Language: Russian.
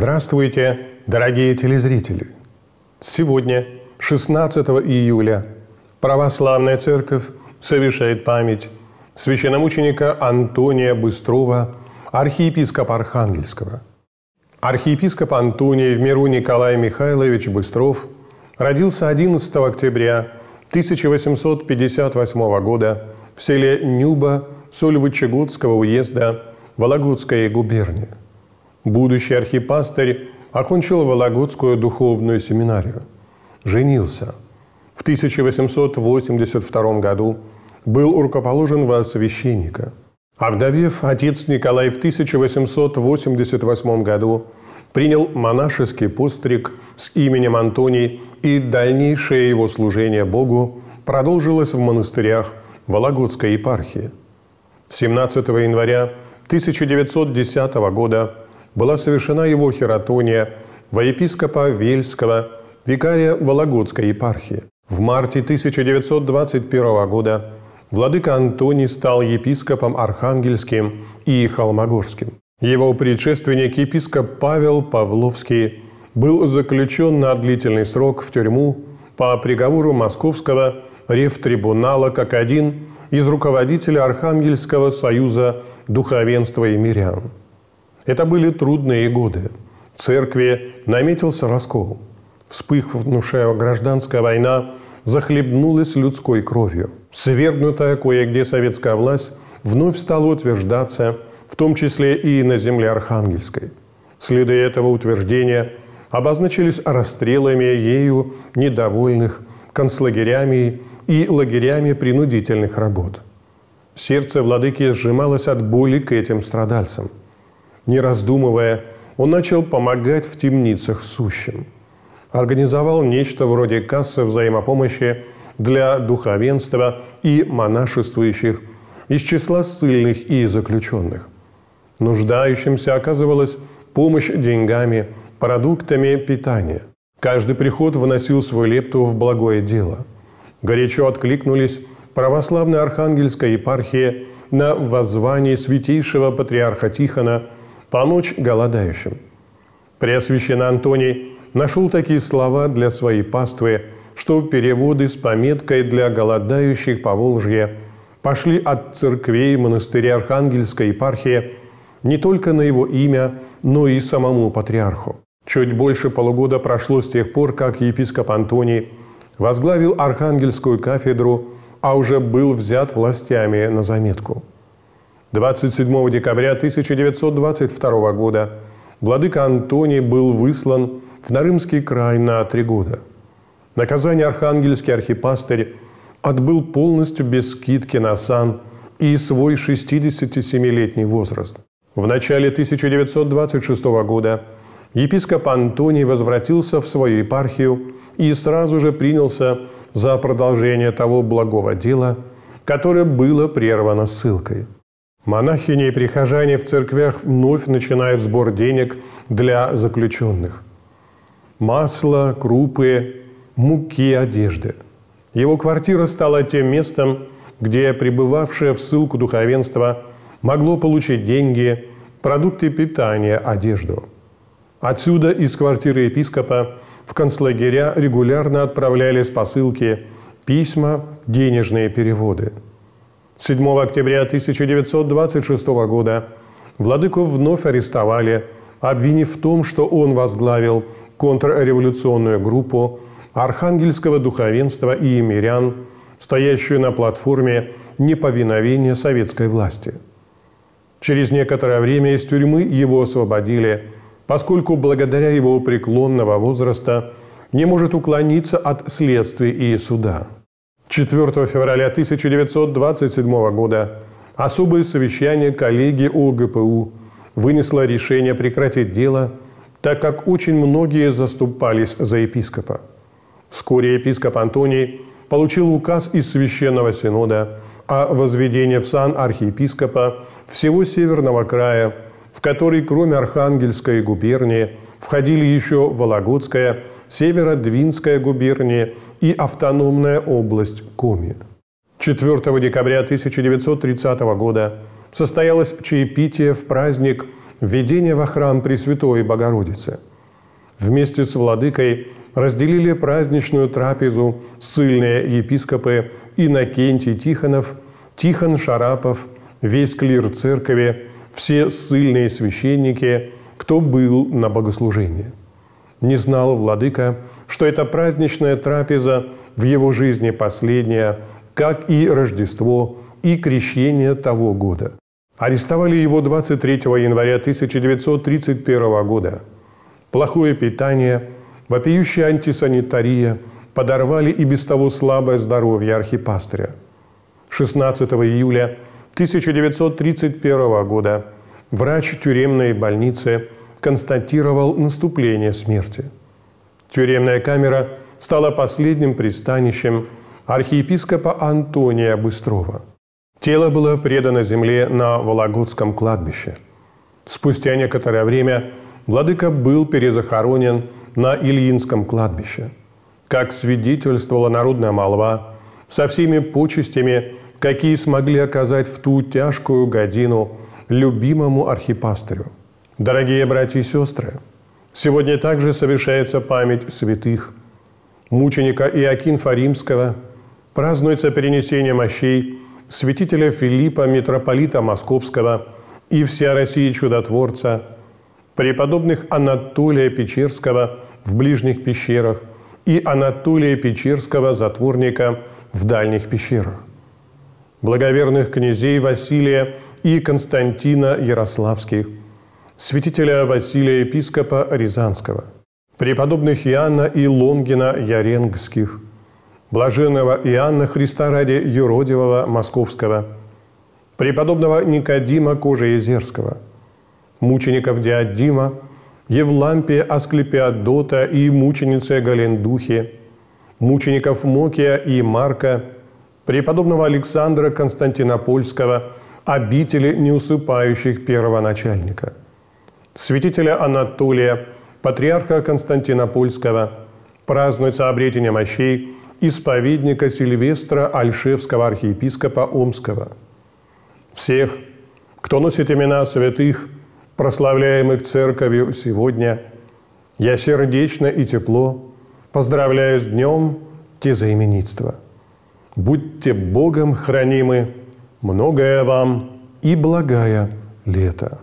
Здравствуйте, дорогие телезрители! Сегодня, 16 июля, Православная Церковь совершает память священномученика Антония Быстрова, архиепископа Архангельского. Архиепископ Антоний в миру Николай Михайлович Быстров родился 11 октября 1858 года в селе Нюба Сольвычегодского уезда Вологодская губерния. Будущий архипастырь окончил Вологодскую духовную семинарию. Женился. В 1882 году был рукоположен во священника. Овдовев, отец Николай в 1888 году принял монашеский постриг с именем Антоний, и дальнейшее его служение Богу продолжилось в монастырях Вологодской епархии. 17 января 1910 года была совершена его хератония во епископа Вельского, викария Вологодской епархии. В марте 1921 года владыка Антоний стал епископом Архангельским и Холмогорским. Его предшественник, епископ Павел Павловский, был заключен на длительный срок в тюрьму по приговору Московского рефтрибунала как один из руководителей Архангельского союза духовенства и мирян. Это были трудные годы. В церкви наметился раскол. Вспыхнувшая гражданская война захлебнулась людской кровью. Свергнутая кое-где советская власть вновь стала утверждаться, в том числе и на земле Архангельской. Следы этого утверждения обозначились расстрелами ею недовольных, концлагерями и лагерями принудительных работ. Сердце владыки сжималось от боли к этим страдальцам – не раздумывая, он начал помогать в темницах сущим. Организовал нечто вроде кассы взаимопомощи для духовенства и монашествующих из числа ссыльных и заключенных. Нуждающимся оказывалась помощь деньгами, продуктами питания. Каждый приход выносил свой лепту в благое дело. Горячо откликнулись православная архангельская епархия на воззвание святейшего патриарха Тихона – помочь голодающим. Преосвященный Антоний нашел такие слова для своей паствы, что переводы с пометкой для голодающих по Волжье пошли от церквей монастыря Архангельской епархии не только на его имя, но и самому патриарху. Чуть больше полугода прошло с тех пор, как епископ Антоний возглавил Архангельскую кафедру, а уже был взят властями на заметку – 27 декабря 1922 года владыка Антоний был выслан в Нарымский край на три года. Наказание архангельский архипастырь отбыл полностью без скидки на сан и свой 67-летний возраст. В начале 1926 года епископ Антоний возвратился в свою епархию и сразу же принялся за продолжение того благого дела, которое было прервано ссылкой – Монахини и прихожане в церквях вновь начинают сбор денег для заключенных. Масло, крупы, муки, одежды. Его квартира стала тем местом, где пребывавшее в ссылку духовенство могло получить деньги, продукты питания, одежду. Отсюда из квартиры епископа в концлагеря регулярно отправлялись посылки, письма, денежные переводы – 7 октября 1926 года Владыку вновь арестовали, обвинив в том, что он возглавил контрреволюционную группу архангельского духовенства и мирян, стоящую на платформе неповиновения советской власти. Через некоторое время из тюрьмы его освободили, поскольку благодаря его преклонного возраста не может уклониться от следствия и суда – 4 февраля 1927 года особое совещание коллегии ОГПУ вынесло решение прекратить дело, так как очень многие заступались за епископа. Вскоре епископ Антоний получил указ из Священного Синода о возведении в сан архиепископа всего Северного края, в который кроме Архангельской губернии входили еще Вологодская, Северодвинская губерния и автономная область Коми. 4 декабря 1930 года состоялось чаепитие в праздник введение во храм Пресвятой Богородицы. Вместе с владыкой разделили праздничную трапезу ссыльные епископы Иннокентий Тихонов, Тихон Шарапов, весь клир церкви, все ссыльные священники, кто был на богослужении. Не знал владыка, что эта праздничная трапеза в его жизни последняя, как и Рождество, и крещение того года. Арестовали его 23 января 1931 года. Плохое питание, вопиющая антисанитария подорвали и без того слабое здоровье архипастыря. 16 июля 1931 года врач тюремной больницы констатировал наступление смерти. Тюремная камера стала последним пристанищем архиепископа Антония Быстрова. Тело было предано земле на Вологодском кладбище. Спустя некоторое время владыка был перезахоронен на Ильинском кладбище. Как свидетельствовала народная молва, со всеми почестями, какие смогли оказать в ту тяжкую годину любимому архипастырю. Дорогие братья и сестры, сегодня также совершается память святых. Мученика Иокинфа Римского празднуется перенесение мощей святителя Филиппа, митрополита Московского и вся Россия чудотворца, преподобных Анатолия Печерского в ближних пещерах и Анатолия Печерского, затворника, в дальних пещерах благоверных князей Василия и Константина Ярославских, святителя Василия епископа Рязанского, преподобных Иоанна и Лонгина Яренгских, блаженного Иоанна Христа ради Юродивого Московского, преподобного Никодима Кожеезерского, мучеников Диадима, Евлампия Асклепиадота и мученицы Галендухи, мучеников Мокия и Марка – преподобного Александра Константинопольского, обители неусыпающих первоначальника, святителя Анатолия, патриарха Константинопольского, празднуется обретение мощей исповедника Сильвестра Альшевского архиепископа Омского. Всех, кто носит имена святых, прославляемых Церковью сегодня, я сердечно и тепло поздравляю с днем тезаименитства – Будьте Богом хранимы, многое вам и благая лето.